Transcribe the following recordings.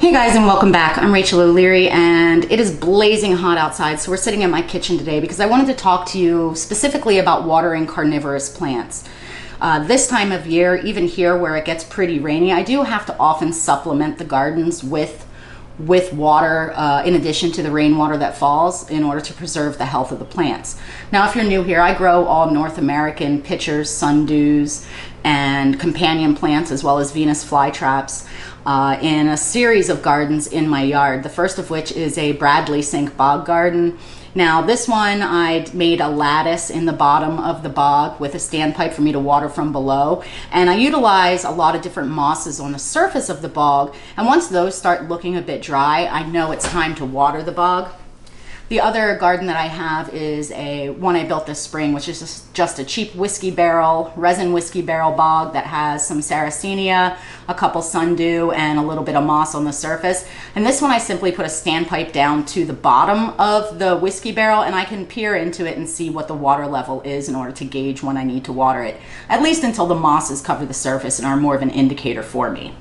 Hey guys and welcome back. I'm Rachel O'Leary and it is blazing hot outside so we're sitting in my kitchen today because I wanted to talk to you specifically about watering carnivorous plants. Uh, this time of year, even here where it gets pretty rainy, I do have to often supplement the gardens with with water uh, in addition to the rainwater that falls in order to preserve the health of the plants. Now, if you're new here, I grow all North American pitchers, sundews, and companion plants as well as Venus flytraps uh, in a series of gardens in my yard. The first of which is a Bradley Sink bog garden. Now this one I made a lattice in the bottom of the bog with a standpipe for me to water from below and I utilize a lot of different mosses on the surface of the bog and once those start looking a bit dry I know it's time to water the bog. The other garden that I have is a one I built this spring, which is just a cheap whiskey barrel, resin whiskey barrel bog that has some Sarracenia, a couple sundew, and a little bit of moss on the surface. And this one I simply put a standpipe down to the bottom of the whiskey barrel and I can peer into it and see what the water level is in order to gauge when I need to water it, at least until the mosses cover the surface and are more of an indicator for me.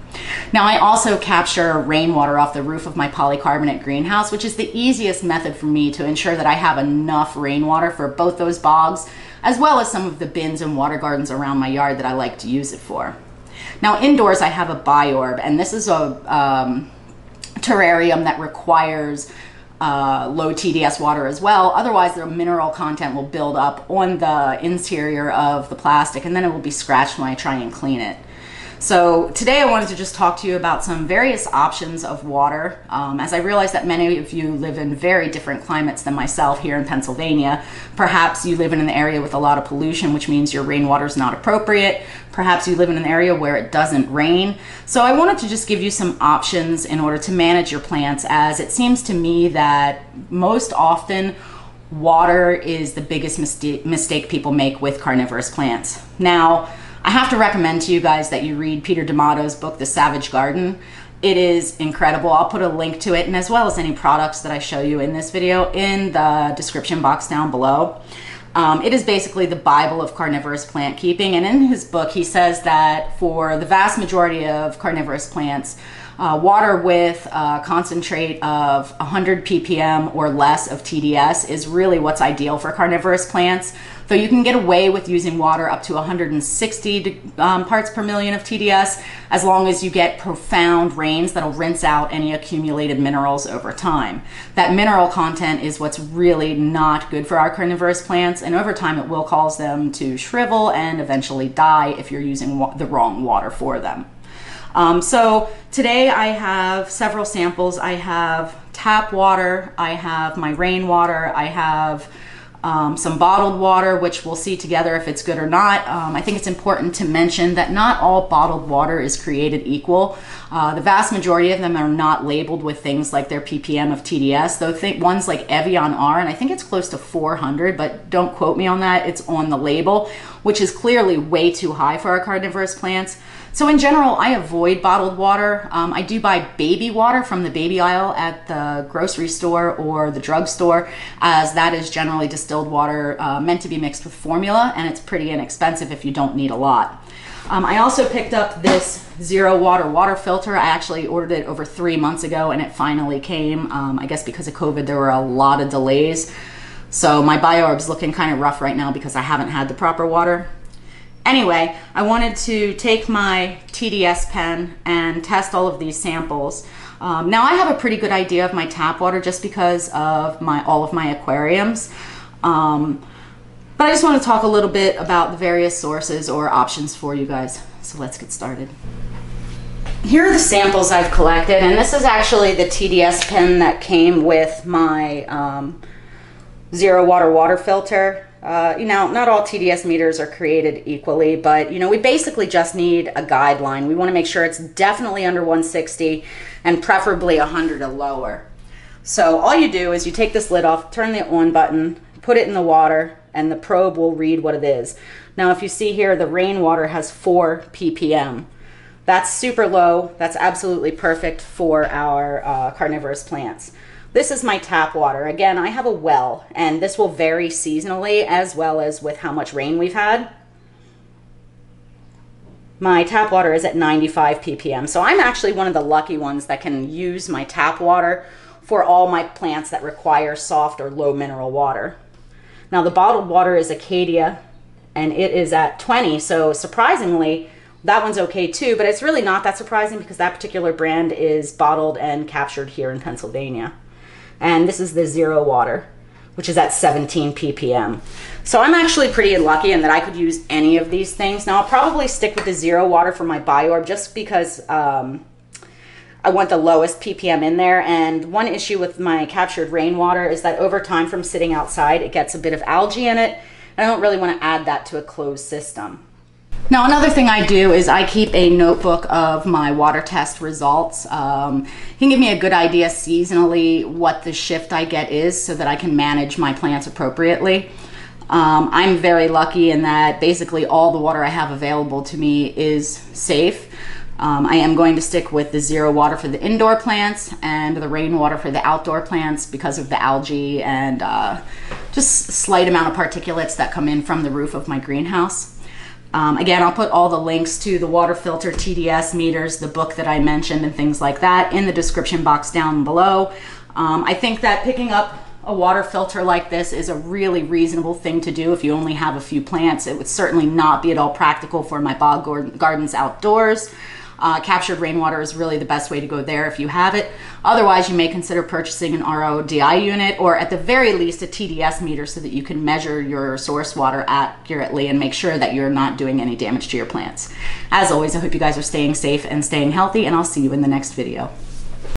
Now I also capture rainwater off the roof of my polycarbonate greenhouse, which is the easiest method for me to ensure that I have enough rainwater for both those bogs, as well as some of the bins and water gardens around my yard that I like to use it for. Now indoors I have a biorb, and this is a um, terrarium that requires uh, low TDS water as well. Otherwise, the mineral content will build up on the interior of the plastic and then it will be scratched when I try and clean it. So today I wanted to just talk to you about some various options of water. Um, as I realize that many of you live in very different climates than myself here in Pennsylvania. Perhaps you live in an area with a lot of pollution, which means your rainwater is not appropriate. Perhaps you live in an area where it doesn't rain. So I wanted to just give you some options in order to manage your plants as it seems to me that most often water is the biggest mistake people make with carnivorous plants. Now, I have to recommend to you guys that you read Peter D'Amato's book, The Savage Garden. It is incredible. I'll put a link to it and as well as any products that I show you in this video in the description box down below. Um, it is basically the Bible of carnivorous plant keeping. And in his book, he says that for the vast majority of carnivorous plants, uh, water with a concentrate of 100 ppm or less of TDS is really what's ideal for carnivorous plants. So you can get away with using water up to 160 um, parts per million of TDS as long as you get profound rains that'll rinse out any accumulated minerals over time. That mineral content is what's really not good for our carnivorous plants and over time it will cause them to shrivel and eventually die if you're using the wrong water for them. Um, so today I have several samples. I have tap water, I have my rainwater, I have um, some bottled water, which we'll see together if it's good or not. Um, I think it's important to mention that not all bottled water is created equal. Uh, the vast majority of them are not labeled with things like their ppm of TDS, though think ones like Evian are, and I think it's close to 400, but don't quote me on that. It's on the label, which is clearly way too high for our carnivorous plants. So in general, I avoid bottled water. Um, I do buy baby water from the baby aisle at the grocery store or the drugstore, as that is generally distilled water uh, meant to be mixed with formula, and it's pretty inexpensive if you don't need a lot. Um, I also picked up this zero water water filter. I actually ordered it over three months ago and it finally came. Um, I guess because of COVID, there were a lot of delays. So my biorb's looking kind of rough right now because I haven't had the proper water. Anyway, I wanted to take my TDS pen and test all of these samples. Um, now I have a pretty good idea of my tap water just because of my all of my aquariums. Um, but I just want to talk a little bit about the various sources or options for you guys. So let's get started. Here are the samples I've collected, and this is actually the TDS pen that came with my um, zero water water filter. Uh, you know, not all TDS meters are created equally, but you know, we basically just need a guideline. We want to make sure it's definitely under 160 and preferably 100 or lower. So all you do is you take this lid off, turn the on button, put it in the water, and the probe will read what it is. Now, if you see here, the rainwater has 4 ppm. That's super low. That's absolutely perfect for our uh, carnivorous plants. This is my tap water. Again, I have a well, and this will vary seasonally as well as with how much rain we've had. my tap water is at 95 ppm. So I'm actually one of the lucky ones that can use my tap water for all my plants that require soft or low mineral water. Now the bottled water is Acadia and it is at 20. So surprisingly, that one's okay too, but it's really not that surprising because that particular brand is bottled and captured here in Pennsylvania. And this is the zero water, which is at 17 ppm. So I'm actually pretty lucky in that I could use any of these things. Now I'll probably stick with the zero water for my Biorb just because um, I want the lowest ppm in there. And one issue with my captured rainwater is that over time from sitting outside, it gets a bit of algae in it. I don't really want to add that to a closed system. Now, another thing I do is I keep a notebook of my water test results. Um, can give me a good idea seasonally what the shift I get is so that I can manage my plants appropriately. Um, I'm very lucky in that basically all the water I have available to me is safe. Um, I am going to stick with the zero water for the indoor plants and the rainwater for the outdoor plants because of the algae and uh, just slight amount of particulates that come in from the roof of my greenhouse. Um, again, I'll put all the links to the water filter TDS meters, the book that I mentioned, and things like that in the description box down below. Um, I think that picking up a water filter like this is a really reasonable thing to do if you only have a few plants. It would certainly not be at all practical for my bog gardens outdoors. Uh, captured rainwater is really the best way to go there if you have it. Otherwise, you may consider purchasing an RODI unit or at the very least a TDS meter so that you can measure your source water accurately and make sure that you're not doing any damage to your plants. As always, I hope you guys are staying safe and staying healthy, and I'll see you in the next video.